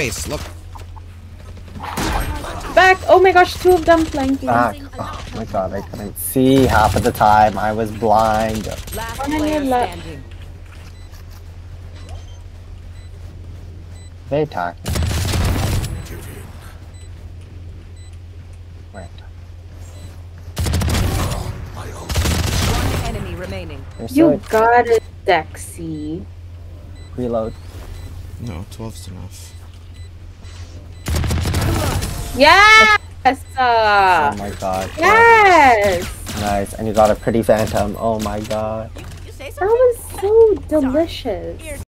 space. Look. Back! Oh my gosh, two of them flanking. Back. Oh my god, I couldn't see half of the time. I was blind. Last One on player your left. They attacked me. Wait. One enemy remaining. You got it, Dexy. reload. No, 12's enough. Yes! Oh Uh, my god. yes! Nice. And you got a pretty phantom. Oh my god. You say That was so delicious.